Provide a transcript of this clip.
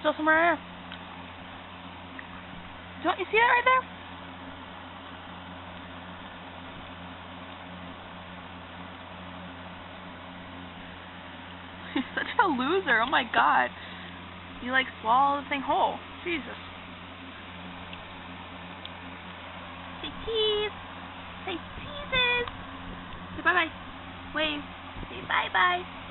Still somewhere there. Don't you see that right there? You're such a loser. Oh my god. You like swallow the thing whole. Jesus. Say cheese. Say cheeses. Say bye bye. Wave. Say. Bye bye.